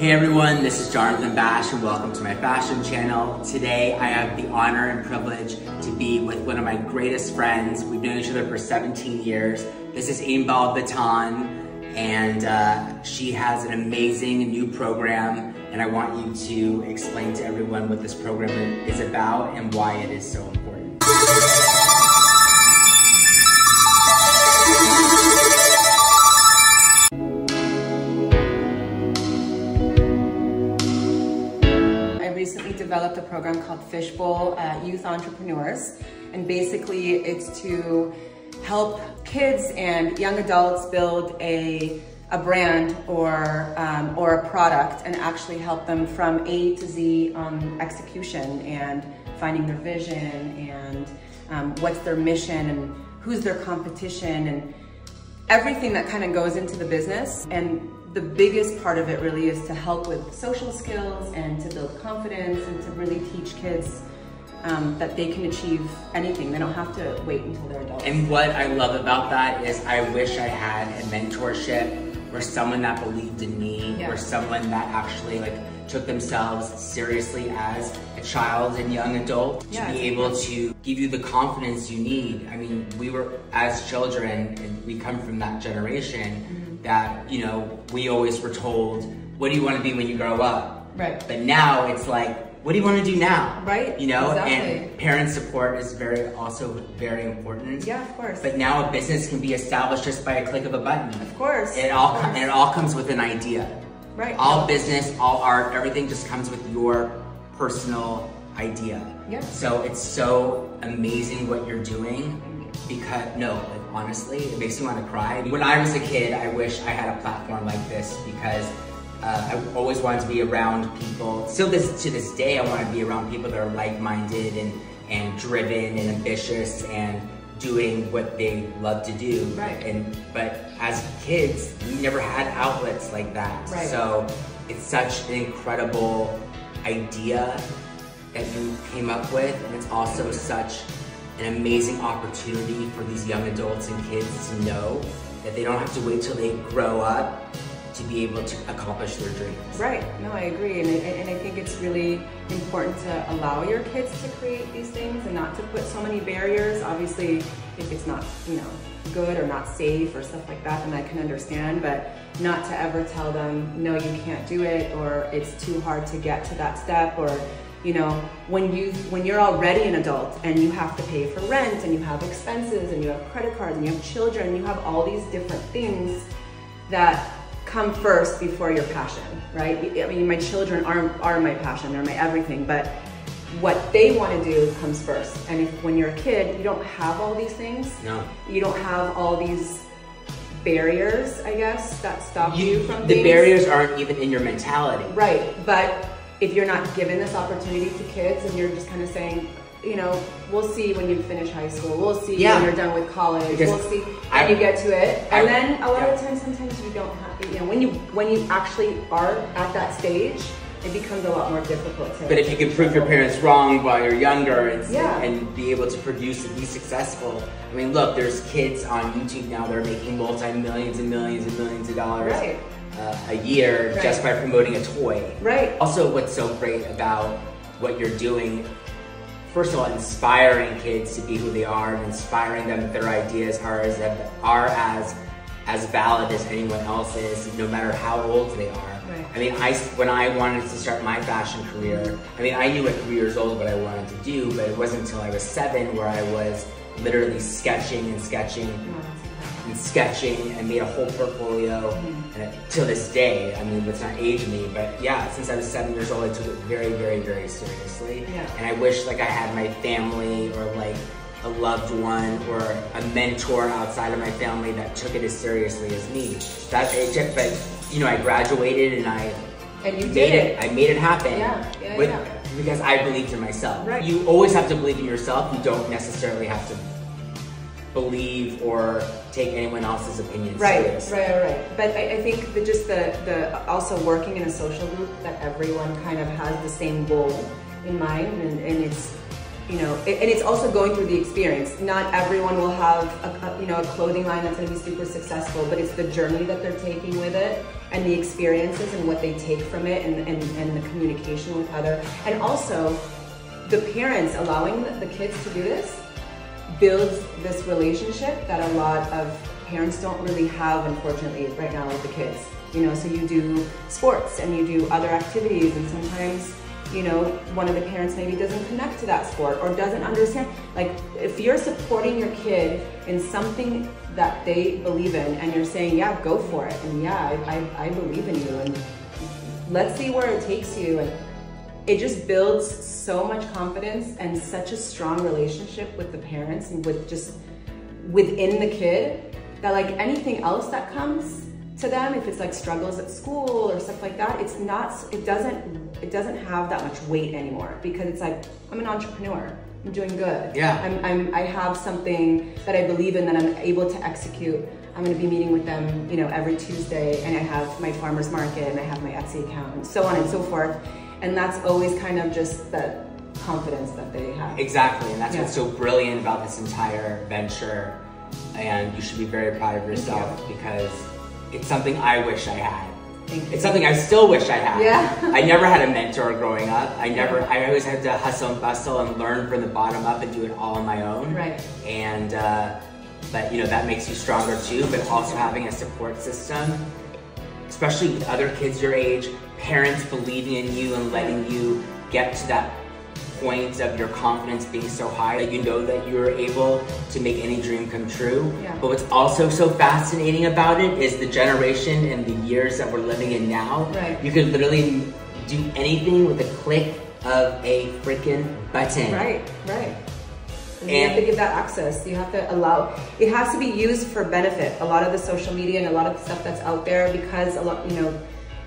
Hey everyone, this is Jonathan Bash and welcome to my fashion channel. Today I have the honor and privilege to be with one of my greatest friends. We've known each other for 17 years. This is Inbal Bitan and uh, she has an amazing new program and I want you to explain to everyone what this program is about and why it is so important. Recently developed a program called Fishbowl uh, Youth Entrepreneurs. And basically it's to help kids and young adults build a, a brand or, um, or a product and actually help them from A to Z on execution and finding their vision and um, what's their mission and who's their competition and everything that kind of goes into the business. And the biggest part of it really is to help with social skills and to build confidence and to really teach kids um, that they can achieve anything. They don't have to wait until they're adults. And what I love about that is I wish I had a mentorship or someone that believed in me yeah. or someone that actually like took themselves seriously as a child and young adult yeah, to be able to give you the confidence you need. I mean, we were as children and we come from that generation mm -hmm that, you know, we always were told, what do you want to be when you grow up? Right. But now it's like, what do you want to do now? Right. You know, exactly. and parent support is very also very important. Yeah, of course. But now a business can be established just by a click of a button. Of course. It all course. and it all comes with an idea. Right. All business, all art, everything just comes with your personal idea. Yeah. So it's so amazing what you're doing because no, honestly. It makes me want to cry. When I was a kid, I wish I had a platform like this because uh, I always wanted to be around people. Still this, to this day, I want to be around people that are like-minded and, and driven and ambitious and doing what they love to do. Right. And But as kids, we never had outlets like that. Right. So it's such an incredible idea that you came up with and it's also such an amazing opportunity for these young adults and kids to know that they don't have to wait till they grow up to be able to accomplish their dreams. Right, no, I agree. And I, and I think it's really important to allow your kids to create these things and not to put so many barriers. Obviously, if it's not, you know, good or not safe or stuff like that, then I can understand, but not to ever tell them, no, you can't do it, or it's too hard to get to that step, or you know, when you when you're already an adult and you have to pay for rent and you have expenses and you have credit cards and you have children, you have all these different things that come first before your passion, right? I mean, my children are are my passion, they're my everything, but what they want to do comes first. And if when you're a kid, you don't have all these things. No. You don't have all these barriers, I guess, that stop you, you from The things. barriers aren't even in your mentality. Right, but if you're not given this opportunity to kids and you're just kind of saying, you know, we'll see when you finish high school. We'll see yeah. when you're done with college. Because we'll see when you get to it. And I, then a lot yeah. of times, sometimes you don't have, you know, when you when you actually are at that stage, it becomes a lot more difficult to. But if you can prove your parents wrong while you're younger and, yeah. and be able to produce and be successful. I mean, look, there's kids on YouTube now that are making multi millions and millions and millions of dollars. Right uh, a year right. just by promoting a toy. Right. Also, what's so great about what you're doing, first of all, inspiring kids to be who they are and inspiring them that their ideas are as, are as, as valid as anyone else's, no matter how old they are. Right. I mean, I, when I wanted to start my fashion career, I mean, I knew at three years old what I wanted to do, but it wasn't until I was seven where I was literally sketching and sketching and sketching and made a whole portfolio. And it, to this day, I mean, it's not age me, but yeah, since I was seven years old, I took it very, very, very seriously. Yeah. And I wish like I had my family or like a loved one or a mentor outside of my family that took it as seriously as me. That it took, but you know, I graduated and I and you made it. it. I made it happen. Yeah, yeah, with, yeah. Because I believed in myself. Right. You always have to believe in yourself. You don't necessarily have to believe or take anyone else's opinion right, serious. Right, right, right. But I, I think that just the, the also working in a social group that everyone kind of has the same goal in mind and, and it's you know, and it's also going through the experience. Not everyone will have a, you know a clothing line that's going to be super successful, but it's the journey that they're taking with it and the experiences and what they take from it and, and, and the communication with other and also the parents allowing the kids to do this builds this relationship that a lot of parents don't really have unfortunately right now with the kids you know so you do sports and you do other activities and sometimes you know, one of the parents maybe doesn't connect to that sport or doesn't understand. Like, if you're supporting your kid in something that they believe in and you're saying, yeah, go for it, and yeah, I, I, I believe in you, and let's see where it takes you. And it just builds so much confidence and such a strong relationship with the parents and with just within the kid that, like, anything else that comes, to them if it's like struggles at school or stuff like that it's not it doesn't it doesn't have that much weight anymore because it's like i'm an entrepreneur. I'm doing good. Yeah. I'm, I'm i have something that i believe in that i'm able to execute. I'm going to be meeting with them you know every tuesday and i have my farmers market and i have my Etsy account and so on and so forth and that's always kind of just the confidence that they have exactly and that's yeah. what's so brilliant about this entire venture and you should be very proud of yourself you. because it's something I wish I had. It's something I still wish I had. Yeah. I never had a mentor growing up. I never, I always had to hustle and bustle and learn from the bottom up and do it all on my own. Right. And, uh, but you know, that makes you stronger too, but also having a support system, especially with other kids your age, parents believing in you and letting you get to that point of your confidence being so high that you know that you're able to make any dream come true. Yeah. But what's also so fascinating about it is the generation and the years that we're living in now. Right. You can literally do anything with a click of a freaking button. Right, right. And you have to give that access. You have to allow. It has to be used for benefit. A lot of the social media and a lot of the stuff that's out there, because a lot, you know,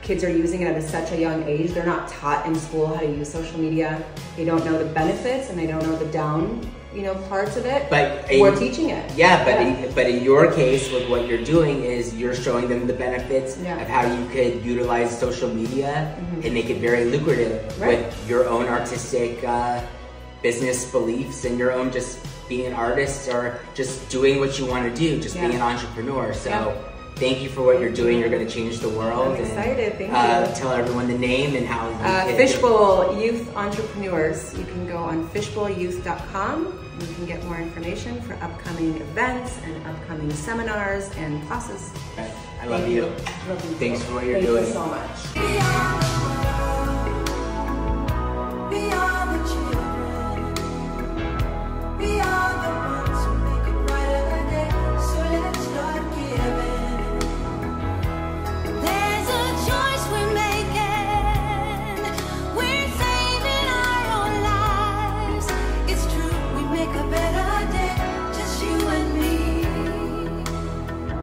kids are using it at such a young age. They're not taught in school how to use social media. They don't know the benefits and they don't know the down, you know, parts of it. But we're teaching it. Yeah, but yeah. In, but in your case, with what you're doing is you're showing them the benefits yeah. of how you could utilize social media mm-hmm. and make it very lucrative right. with your own artistic uh, business beliefs and your own just being an artist or just doing what you want to do, just yeah. being an entrepreneur. So thank you for what you're doing. You're going to change the world. I'm excited. Thank uh, you. Tell everyone the name and how. Uh, Fishbowl Youth Entrepreneurs. You can go on fishbowlyouth.com. You can get more information for upcoming events and upcoming seminars and classes. I love you. Love you. Thanks for what you're Thank doing. You so much.